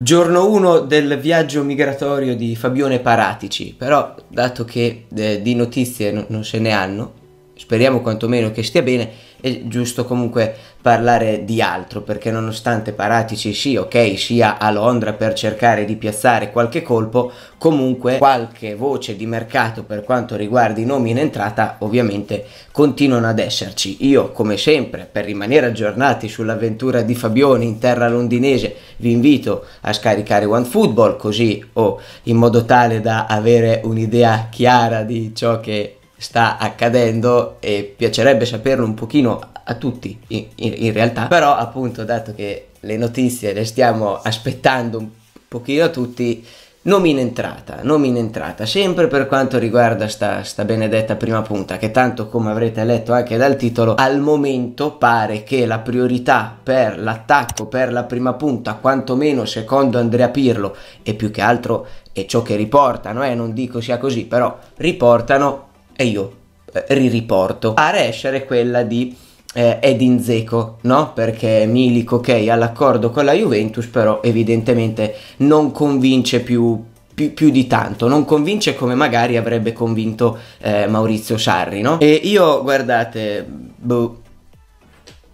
Giorno 1 del viaggio migratorio di Fabione Paratici, però dato che eh, di notizie non, non se ne hanno, speriamo quantomeno che stia bene, è giusto comunque parlare di altro perché nonostante Paratici sì ok sia a Londra per cercare di piazzare qualche colpo comunque qualche voce di mercato per quanto riguarda i nomi in entrata ovviamente continuano ad esserci. Io come sempre per rimanere aggiornati sull'avventura di Fabione in terra londinese vi invito a scaricare OneFootball così o in modo tale da avere un'idea chiara di ciò che sta accadendo e piacerebbe saperlo un pochino a tutti in, in, in, realtà. Però appunto dato che le notizie le stiamo aspettando un pochino tutti nomi in entrata nomi in entrata. Sempre per quanto riguarda sta, sta benedetta prima punta che tanto come avrete letto anche dal titolo al momento pare che la priorità per l'attacco per la prima punta quantomeno secondo Andrea Pirlo e più che altro è ciò che riportano eh, non dico sia così però riportano e io eh, ririporto. Pare essere quella di eh, Edin Zeko, no? Perché Milik, ok, ha l'accordo con la Juventus, però evidentemente non convince più, più, più, di tanto, non convince come magari avrebbe convinto eh, Maurizio Sarri, no? E io, guardate, boh,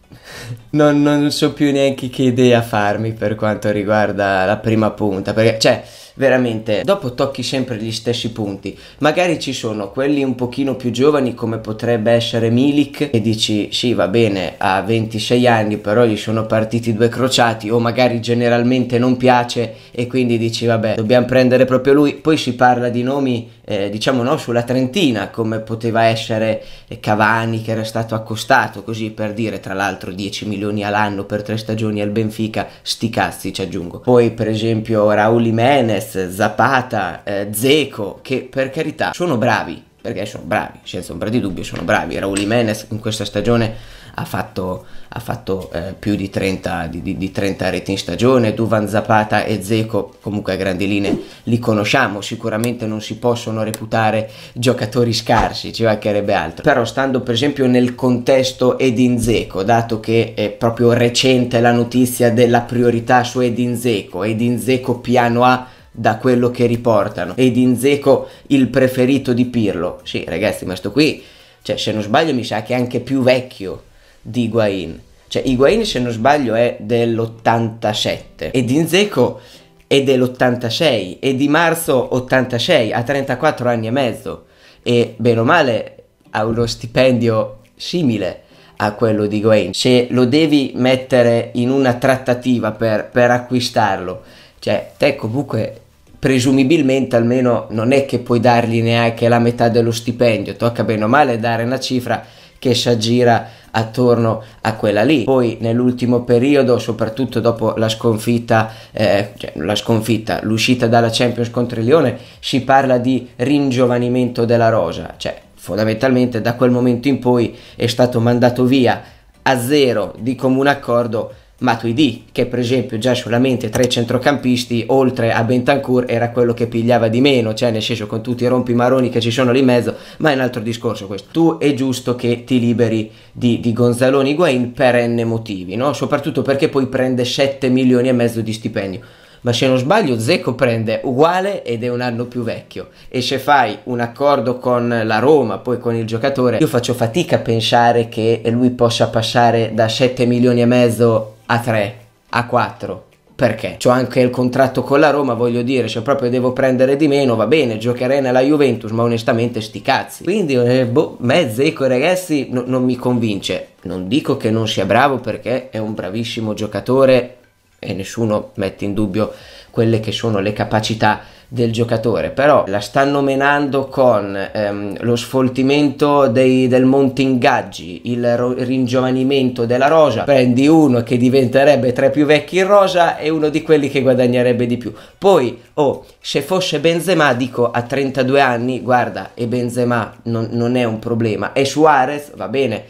non, non so più neanche che idea farmi per quanto riguarda la prima punta, perché, cioè veramente dopo tocchi sempre gli stessi punti. Magari ci sono quelli un pochino più giovani come potrebbe essere Milik e dici sì va bene ha 26 anni però gli sono partiti due crociati o magari generalmente non piace e quindi dici vabbè dobbiamo prendere proprio lui. Poi si parla di nomi eh, diciamo no sulla Trentina come poteva essere Cavani che era stato accostato così per dire tra l'altro 10 milioni all'anno per tre stagioni al Benfica sti cazzi ci aggiungo. Poi per esempio Raul Jimenez Zapata, eh, Zeco, che per carità sono bravi, perché sono bravi, senza ombra di dubbio sono bravi. Raul Jimenez in questa stagione ha fatto, ha fatto eh, più di 30, di, di, di 30, reti in stagione, Duvan Zapata e Zeco comunque a grandi linee li conosciamo, sicuramente non si possono reputare giocatori scarsi, ci mancherebbe altro, però stando per esempio nel contesto Edin Zeco, dato che è proprio recente la notizia della priorità su Edin Zeco, Edin Zeco piano A da quello che riportano. Ed Inzeco il preferito di Pirlo. Sì, ragazzi, ma sto qui, cioè, se non sbaglio, mi sa che è anche più vecchio di Higuain. Cioè, Higuain, se non sbaglio, è dell'87 ed Inzeco è dell'86 e di marzo 86, ha 34 anni e mezzo e bene o male ha uno stipendio simile a quello di Higuain. Se lo devi mettere in una trattativa per, per acquistarlo, cioè te comunque presumibilmente almeno non è che puoi dargli neanche la metà dello stipendio, tocca bene o male dare una cifra che si aggira attorno a quella lì. Poi nell'ultimo periodo, soprattutto dopo la sconfitta, eh, cioè la sconfitta, l'uscita dalla Champions contro il Lione, si parla di ringiovanimento della rosa, cioè fondamentalmente da quel momento in poi è stato mandato via a zero di comune accordo Matuidi, che per esempio già solamente tre centrocampisti, oltre a Bentancur, era quello che pigliava di meno, cioè nel senso con tutti i rompimaroni che ci sono lì in mezzo, ma è un altro discorso questo. Tu è giusto che ti liberi di, di Gonzaloni Higuain per n motivi, no? Soprattutto perché poi prende 7 milioni e mezzo di stipendio ma se non sbaglio Zeco prende uguale ed è un anno più vecchio e se fai un accordo con la Roma, poi con il giocatore, io faccio fatica a pensare che lui possa passare da 7 milioni e mezzo a 3, a 4. Perché? C'ho anche il contratto con la Roma, voglio dire, se proprio devo prendere di meno, va bene, giocherei nella Juventus, ma onestamente sti cazzi. Quindi, eh, boh, me Zeco ragazzi no, non mi convince. Non dico che non sia bravo perché è un bravissimo giocatore e nessuno mette in dubbio quelle che sono le capacità del giocatore, però la stanno menando con ehm, lo sfoltimento dei, del monte ingaggi, il ro- ringiovanimento della rosa, prendi uno che diventerebbe tra i più vecchi in rosa e uno di quelli che guadagnerebbe di più. Poi, oh, se fosse Benzema, dico a 32 anni, guarda, e Benzema non, non è un problema, e Suarez, va bene,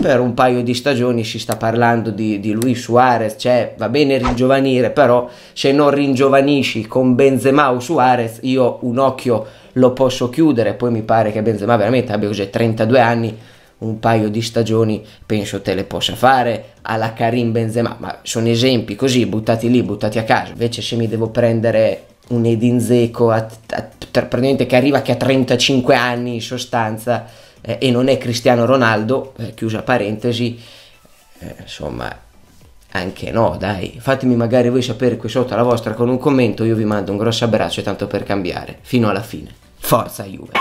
per un paio di stagioni si sta parlando di, di Luis Suarez, cioè va bene ringiovanire, però se non ringiovanisci con Benzema o Suarez, io un occhio lo posso chiudere, poi mi pare che Benzema veramente abbia così 32 anni, un paio di stagioni penso te le possa fare alla Karim Benzema, ma sono esempi così buttati lì, buttati a caso. Invece se mi devo prendere un Edin Zeko a, a, praticamente che arriva che ha 35 anni in sostanza eh, e non è Cristiano Ronaldo, eh, chiusa parentesi, eh, insomma anche no dai, fatemi magari voi sapere qui sotto la vostra con un commento, io vi mando un grosso abbraccio e tanto per cambiare, fino alla fine. Forza Juve!